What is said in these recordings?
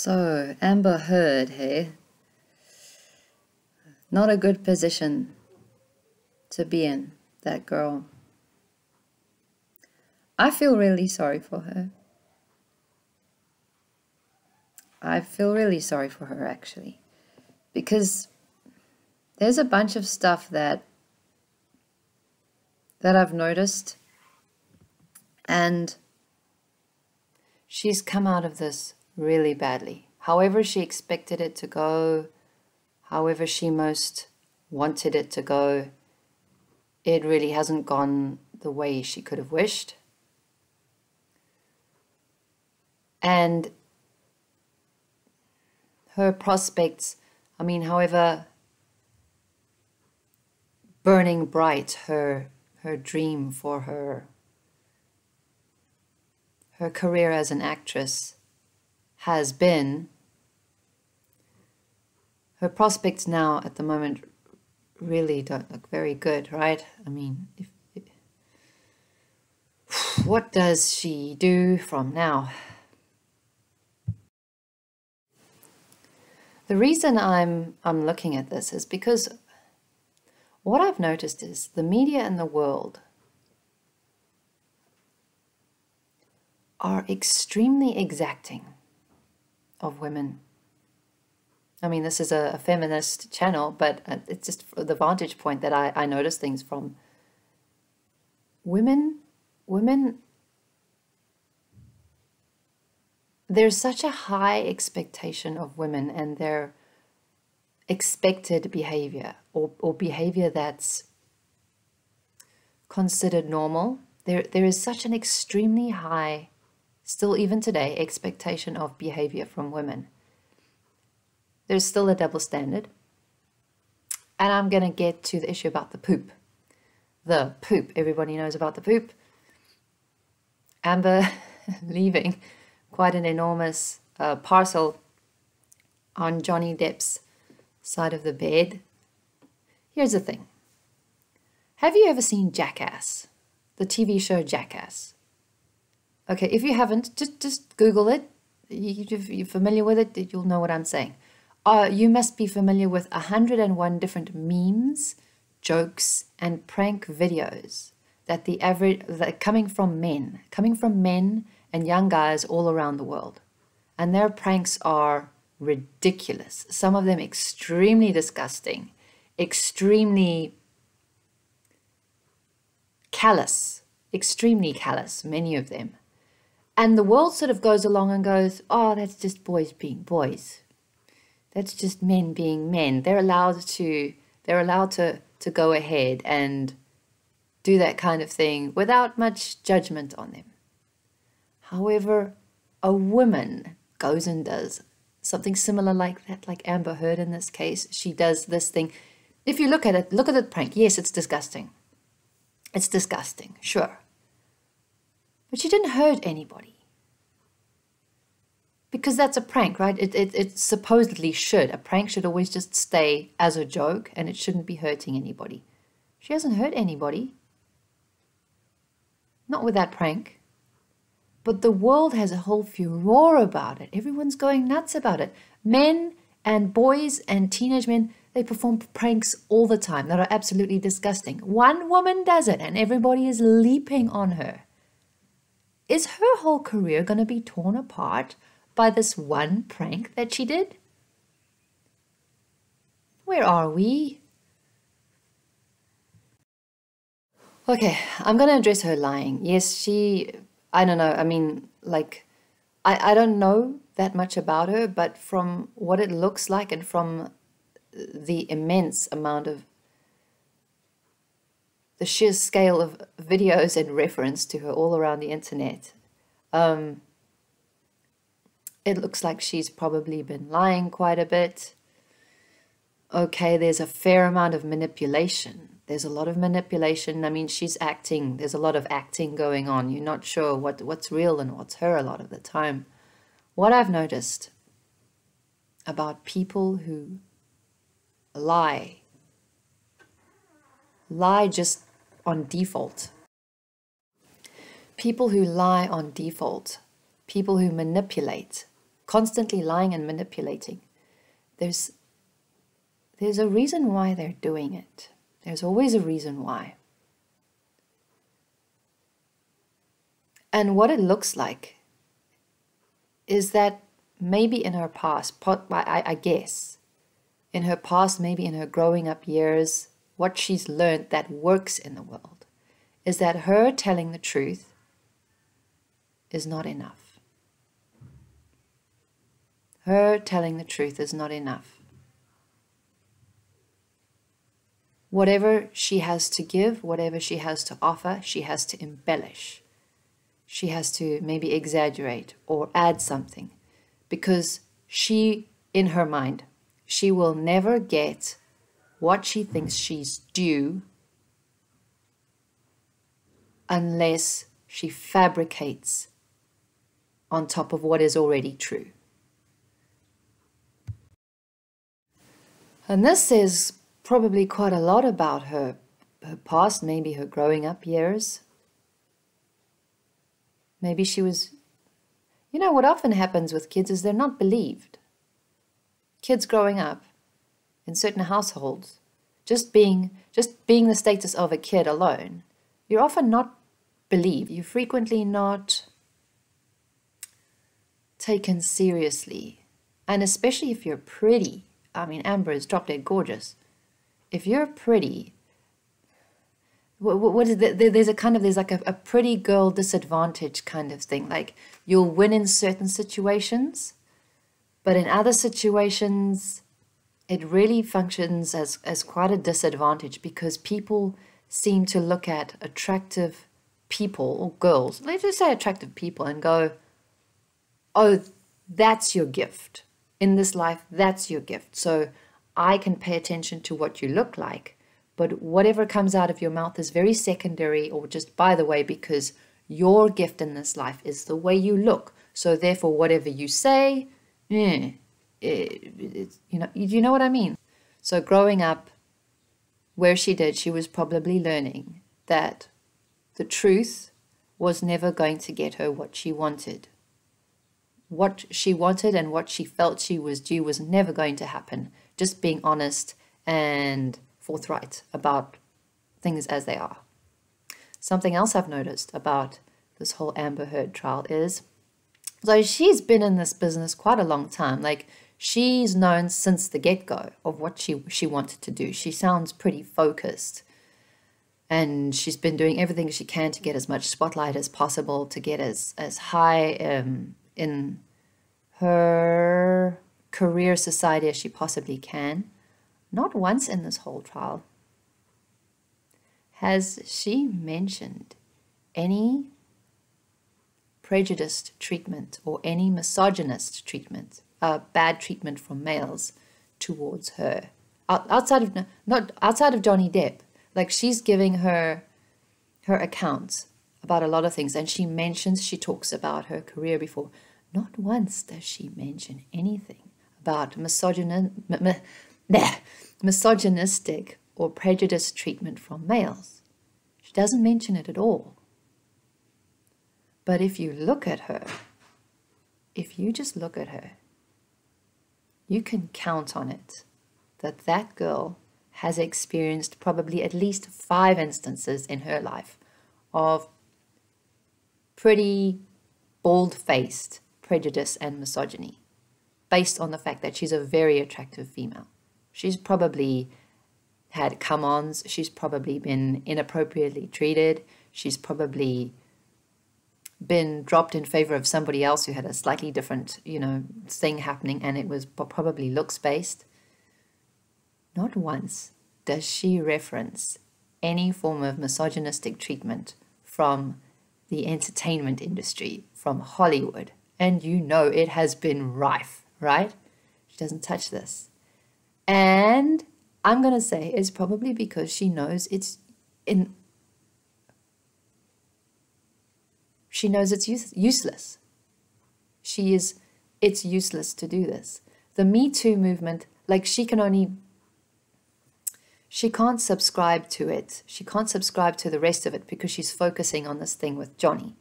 So, Amber Heard, hey? Not a good position to be in, that girl. I feel really sorry for her. I feel really sorry for her, actually. Because there's a bunch of stuff that that I've noticed and she's come out of this really badly. However, she expected it to go, however, she most wanted it to go, it really hasn't gone the way she could have wished. And her prospects, I mean, however burning bright her her dream for her her career as an actress has been, her prospects now at the moment really don't look very good, right? I mean, if, if, what does she do from now? The reason I'm I'm looking at this is because what I've noticed is the media and the world are extremely exacting of women. I mean, this is a, a feminist channel, but uh, it's just the vantage point that I, I notice things from. Women, women, there's such a high expectation of women and their expected behavior or, or behavior that's considered normal. There, there is such an extremely high still even today, expectation of behavior from women. There's still a double standard. And I'm going to get to the issue about the poop. The poop. Everybody knows about the poop. Amber leaving quite an enormous uh, parcel on Johnny Depp's side of the bed. Here's the thing. Have you ever seen Jackass? The TV show Jackass? Okay, if you haven't, just just Google it. If you're familiar with it, you'll know what I'm saying. Uh, you must be familiar with 101 different memes, jokes, and prank videos that the average that coming from men, coming from men and young guys all around the world. And their pranks are ridiculous. Some of them extremely disgusting, extremely callous, extremely callous, many of them. And the world sort of goes along and goes, oh, that's just boys being boys. That's just men being men. They're allowed to they're allowed to, to go ahead and do that kind of thing without much judgment on them. However, a woman goes and does something similar like that, like Amber Heard in this case. She does this thing. If you look at it, look at the prank. Yes, it's disgusting. It's disgusting, sure. But she didn't hurt anybody. Because that's a prank, right? It, it, it supposedly should. A prank should always just stay as a joke and it shouldn't be hurting anybody. She hasn't hurt anybody. Not with that prank. But the world has a whole furor about it. Everyone's going nuts about it. Men and boys and teenage men, they perform pranks all the time that are absolutely disgusting. One woman does it and everybody is leaping on her. Is her whole career going to be torn apart by this one prank that she did? Where are we? Okay, I'm going to address her lying. Yes, she, I don't know, I mean, like, I, I don't know that much about her, but from what it looks like and from the immense amount of the sheer scale of videos and reference to her all around the internet. Um, it looks like she's probably been lying quite a bit. Okay, there's a fair amount of manipulation. There's a lot of manipulation. I mean, she's acting. There's a lot of acting going on. You're not sure what, what's real and what's her a lot of the time. What I've noticed about people who lie, lie just on default. People who lie on default, people who manipulate, constantly lying and manipulating. There's there's a reason why they're doing it. There's always a reason why. And what it looks like is that maybe in her past, I guess, in her past, maybe in her growing up years, what she's learned that works in the world is that her telling the truth is not enough. Her telling the truth is not enough. Whatever she has to give, whatever she has to offer, she has to embellish. She has to maybe exaggerate or add something because she, in her mind, she will never get what she thinks she's due unless she fabricates on top of what is already true. And this says probably quite a lot about her, her past, maybe her growing up years. Maybe she was, you know, what often happens with kids is they're not believed. Kids growing up in certain households, just being just being the status of a kid alone, you're often not believed. You're frequently not taken seriously. And especially if you're pretty. I mean, Amber is drop dead gorgeous. If you're pretty, what, what is the, there's a kind of there's like a, a pretty girl disadvantage kind of thing. Like you'll win in certain situations, but in other situations, it really functions as as quite a disadvantage because people seem to look at attractive people or girls. Let's just say attractive people and go, oh, that's your gift. In this life, that's your gift. So I can pay attention to what you look like, but whatever comes out of your mouth is very secondary or just by the way because your gift in this life is the way you look. So therefore, whatever you say, eh, it, you know, you know what I mean. So growing up, where she did, she was probably learning that the truth was never going to get her what she wanted what she wanted and what she felt she was due was never going to happen. Just being honest and forthright about things as they are. Something else I've noticed about this whole Amber Heard trial is so she's been in this business quite a long time. Like she's known since the get-go of what she she wanted to do. She sounds pretty focused. And she's been doing everything she can to get as much spotlight as possible, to get as as high um, in her career society as she possibly can. Not once in this whole trial has she mentioned any prejudiced treatment or any misogynist treatment, uh, bad treatment from males towards her. Outside of not outside of Johnny Depp, like she's giving her her accounts about a lot of things, and she mentions she talks about her career before. Not once does she mention anything about misogyni- misogynistic or prejudiced treatment from males. She doesn't mention it at all. But if you look at her, if you just look at her, you can count on it that that girl has experienced probably at least five instances in her life of pretty bald faced prejudice and misogyny based on the fact that she's a very attractive female. She's probably had come ons, she's probably been inappropriately treated, she's probably been dropped in favor of somebody else who had a slightly different, you know, thing happening and it was probably looks based. Not once does she reference any form of misogynistic treatment from the entertainment industry, from Hollywood, and you know it has been rife, right? She doesn't touch this. And I'm going to say it's probably because she knows it's in she knows it's use, useless. She is it's useless to do this. The Me Too movement, like she can only she can't subscribe to it. She can't subscribe to the rest of it because she's focusing on this thing with Johnny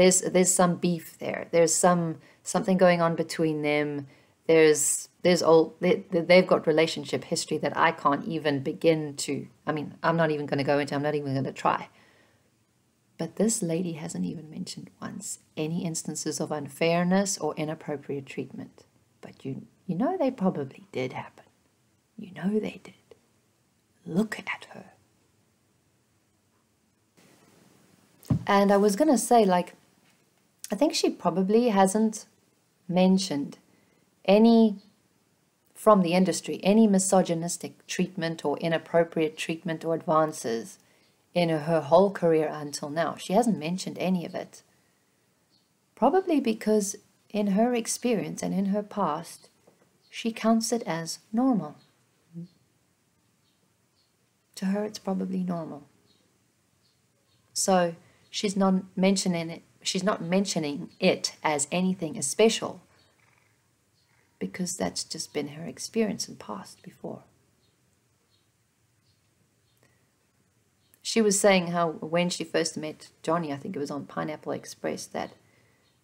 there's there's some beef there. There's some something going on between them. There's there's all they, they've got relationship history that I can't even begin to. I mean, I'm not even going to go into. I'm not even going to try. But this lady hasn't even mentioned once any instances of unfairness or inappropriate treatment. But you you know they probably did happen. You know they did. Look at her. And I was going to say, like, I think she probably hasn't mentioned any from the industry, any misogynistic treatment or inappropriate treatment or advances in her whole career until now. She hasn't mentioned any of it. Probably because in her experience and in her past, she counts it as normal. To her, it's probably normal. So she's not mentioning it. She's not mentioning it as anything special because that's just been her experience and past before. She was saying how when she first met Johnny, I think it was on Pineapple Express, that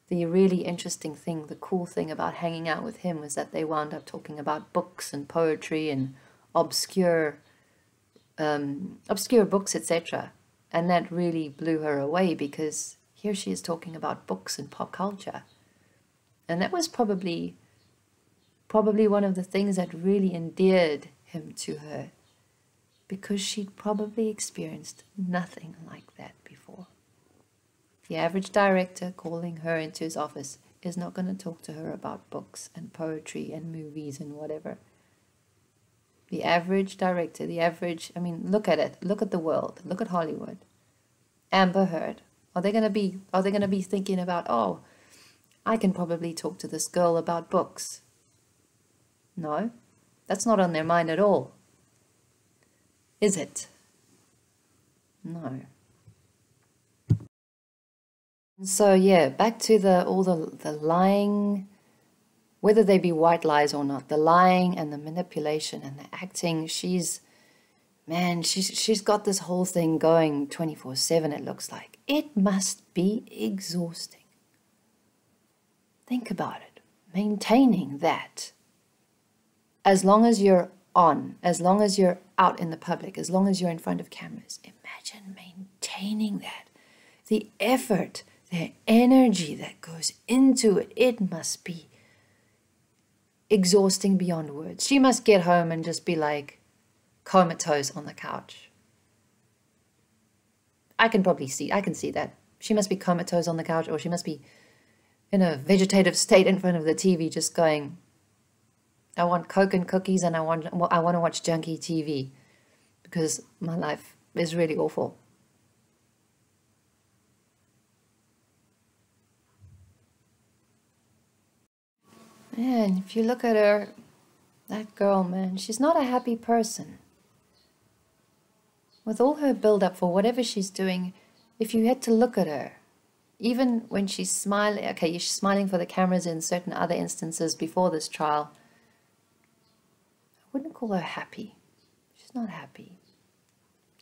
the really interesting thing, the cool thing about hanging out with him was that they wound up talking about books and poetry and obscure um, obscure books, etc. And that really blew her away because here she is talking about books and pop culture. And that was probably probably one of the things that really endeared him to her because she'd probably experienced nothing like that before. The average director calling her into his office is not going to talk to her about books and poetry and movies and whatever the average director, the average, I mean, look at it. Look at the world. Look at Hollywood. Amber Heard. Are they going to be are they going to be thinking about, "Oh, I can probably talk to this girl about books." No. That's not on their mind at all. Is it? No. So yeah, back to the all the the lying whether they be white lies or not, the lying and the manipulation and the acting, she's, man, she's, she's got this whole thing going 24 7, it looks like. It must be exhausting. Think about it. Maintaining that. As long as you're on, as long as you're out in the public, as long as you're in front of cameras, imagine maintaining that. The effort, the energy that goes into it, it must be exhausting beyond words. She must get home and just be like comatose on the couch. I can probably see, I can see that. She must be comatose on the couch or she must be in a vegetative state in front of the TV just going, I want Coke and cookies and I want, I want to watch junky TV because my life is really awful. Man, if you look at her, that girl, man, she's not a happy person. With all her build up for whatever she's doing, if you had to look at her, even when she's smiling, okay, she's smiling for the cameras in certain other instances before this trial, wouldn't call her happy. She's not happy.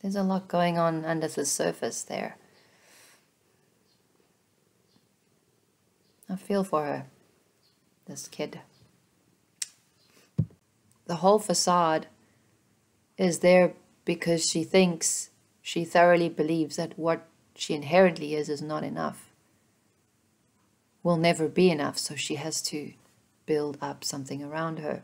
There's a lot going on under the surface there. I feel for her this kid. The whole facade is there because she thinks, she thoroughly believes that what she inherently is is not enough. Will never be enough, so she has to build up something around her.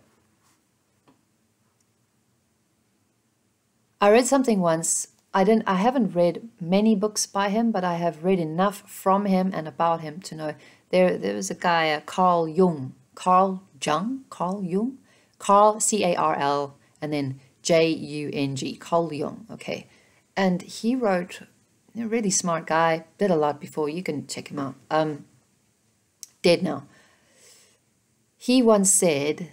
I read something once. I didn't I haven't read many books by him, but I have read enough from him and about him to know there, there was a guy, uh, Carl Jung, Carl Jung, Carl Jung, Carl C A R L, and then J U N G, Carl Jung. Okay, and he wrote a really smart guy. Did a lot before. You can check him out. Um, dead now. He once said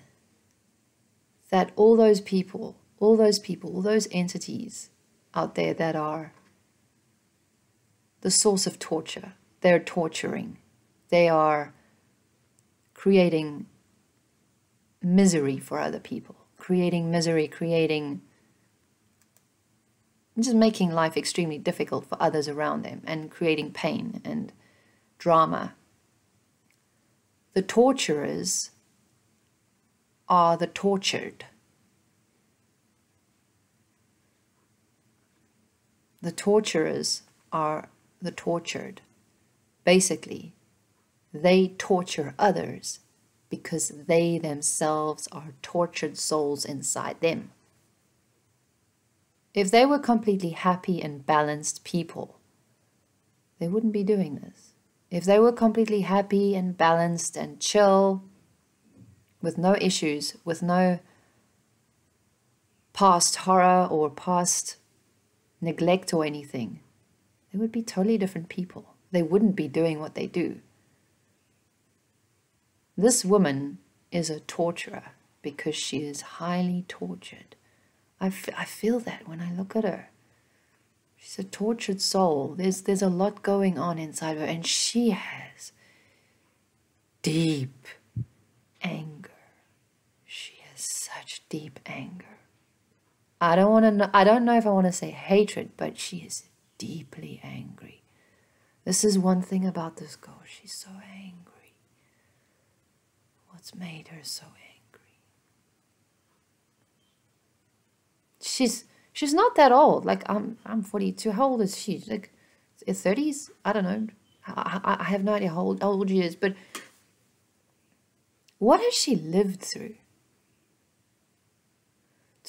that all those people, all those people, all those entities out there that are the source of torture, they're torturing they are creating misery for other people, creating misery, creating just making life extremely difficult for others around them and creating pain and drama. The torturers are the tortured. The torturers are the tortured. Basically, they torture others because they themselves are tortured souls inside them. If they were completely happy and balanced people, they wouldn't be doing this. If they were completely happy and balanced and chill, with no issues, with no past horror or past neglect or anything, they would be totally different people. They wouldn't be doing what they do. This woman is a torturer because she is highly tortured. I, I feel that when I look at her. She's a tortured soul. There's, there's a lot going on inside her, and she has deep anger. She has such deep anger. I don't want to know, I don't know if I want to say hatred, but she is deeply angry. This is one thing about this girl. She's so angry. What's made her so angry? She's she's not that old. Like I'm I'm 42. How old is she? Like 30s? I don't know. I, I have no idea how old, how old she is, but what has she lived through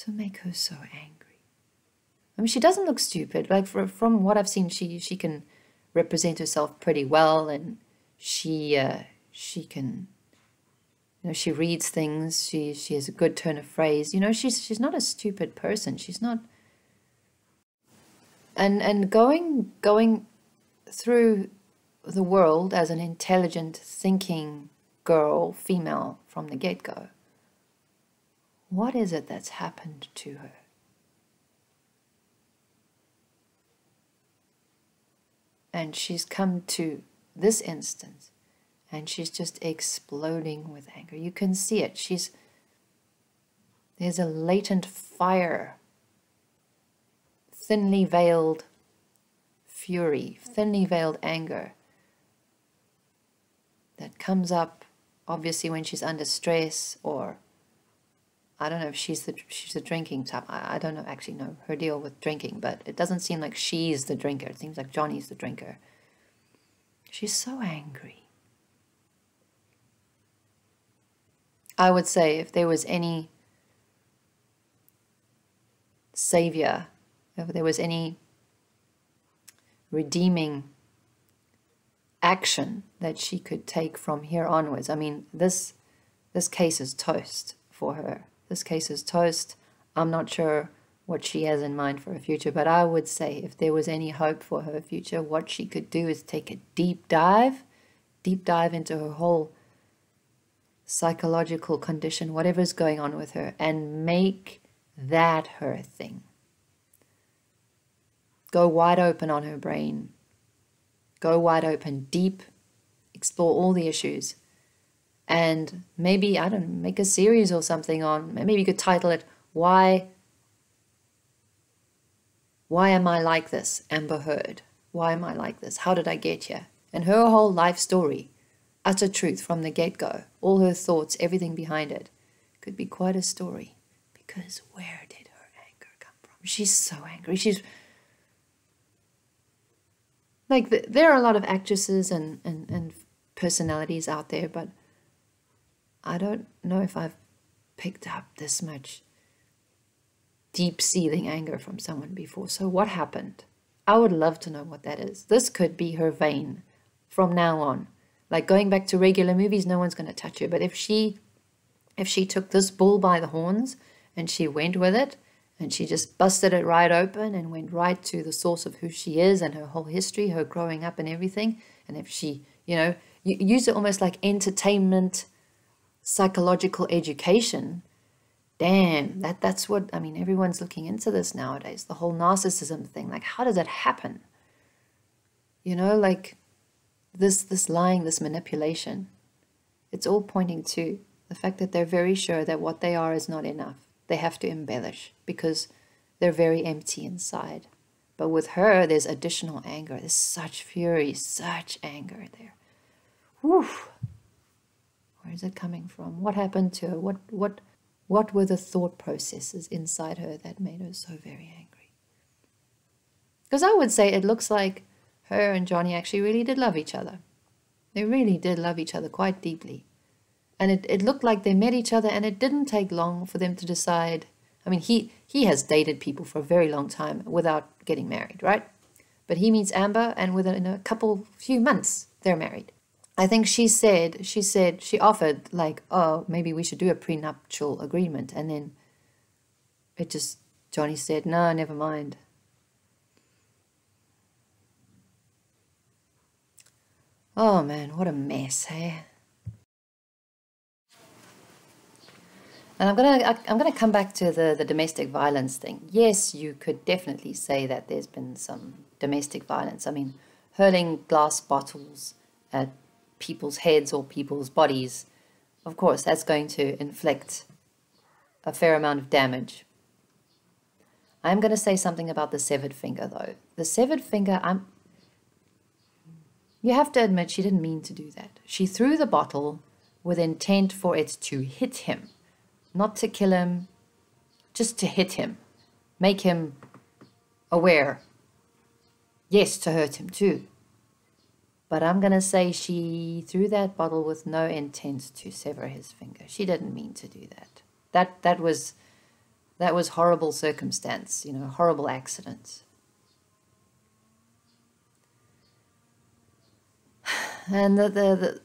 to make her so angry? I mean, she doesn't look stupid. Like for, from what I've seen, she she can represent herself pretty well, and she uh, she can you know, she reads things. She she has a good turn of phrase. You know, she's she's not a stupid person. She's not. And and going going through the world as an intelligent, thinking girl, female from the get go. What is it that's happened to her? And she's come to this instance and she's just exploding with anger. You can see it. She's there's a latent fire, thinly veiled fury, thinly veiled anger that comes up obviously when she's under stress or I don't know if she's the she's the drinking type. I, I don't know actually know her deal with drinking, but it doesn't seem like she's the drinker. It seems like Johnny's the drinker. She's so angry. I would say if there was any savior, if there was any redeeming action that she could take from here onwards. I mean, this this case is toast for her. This case is toast. I'm not sure what she has in mind for her future, but I would say if there was any hope for her future, what she could do is take a deep dive, deep dive into her whole psychological condition, whatever's going on with her, and make that her thing. Go wide open on her brain. Go wide open, deep, explore all the issues. And maybe, I don't make a series or something on, maybe you could title it, Why why am I like this, Amber Heard? Why am I like this? How did I get here? And her whole life story utter truth from the get go, all her thoughts, everything behind it, could be quite a story. Because where did her anger come from? She's so angry. She's like, the, there are a lot of actresses and, and, and personalities out there, but I don't know if I've picked up this much deep seething anger from someone before. So, what happened? I would love to know what that is. This could be her vein from now on. Like going back to regular movies, no one's going to touch her. But if she, if she took this bull by the horns and she went with it, and she just busted it right open and went right to the source of who she is and her whole history, her growing up and everything. And if she, you know, use it almost like entertainment, psychological education. Damn, that that's what I mean. Everyone's looking into this nowadays. The whole narcissism thing. Like, how does that happen? You know, like this this lying, this manipulation, it's all pointing to the fact that they're very sure that what they are is not enough. They have to embellish because they're very empty inside. But with her, there's additional anger. There's such fury, such anger there. Whew. Where is it coming from? What happened to her? What what what were the thought processes inside her that made her so very angry? Because I would say it looks like her and Johnny actually really did love each other. They really did love each other quite deeply. And it, it looked like they met each other and it didn't take long for them to decide. I mean, he, he has dated people for a very long time without getting married, right? But he meets Amber and within a couple, few months, they're married. I think she said, she said, she offered like, oh, maybe we should do a prenuptial agreement. And then it just, Johnny said, no, never mind. Oh man, what a mess, hey? And I'm gonna I'm gonna come back to the, the domestic violence thing. Yes, you could definitely say that there's been some domestic violence. I mean, hurling glass bottles at people's heads or people's bodies, of course, that's going to inflict a fair amount of damage. I'm going to say something about the severed finger, though. The severed finger, I'm you have to admit she didn't mean to do that. She threw the bottle with intent for it to hit him, not to kill him, just to hit him, make him aware. Yes, to hurt him too. But I'm going to say she threw that bottle with no intent to sever his finger. She didn't mean to do that. That that was that was horrible circumstance, you know, horrible accident. and the, the the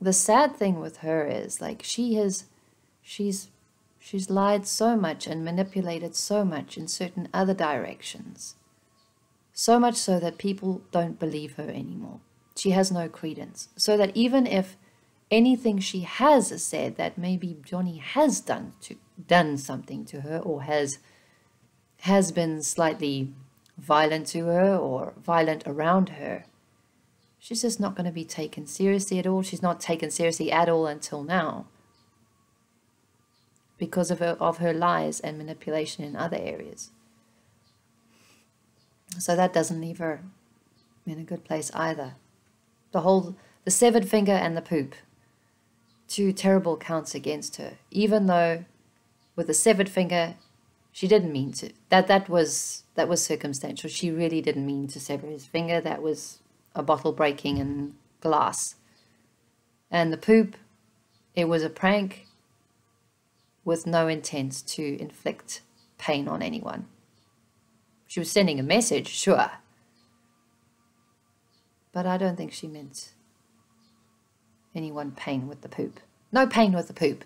the sad thing with her is like she has she's she's lied so much and manipulated so much in certain other directions so much so that people don't believe her anymore she has no credence so that even if anything she has said that maybe johnny has done to done something to her or has has been slightly violent to her or violent around her she's just not going to be taken seriously at all. She's not taken seriously at all until now because of her, of her lies and manipulation in other areas. So that doesn't leave her in a good place either. The whole, the severed finger and the poop, two terrible counts against her, even though with the severed finger, she didn't mean to. That that was that was circumstantial. She really didn't mean to sever his finger. That was a bottle breaking and glass. And the poop, it was a prank with no intent to inflict pain on anyone. She was sending a message, sure. But I don't think she meant anyone pain with the poop. No pain with the poop.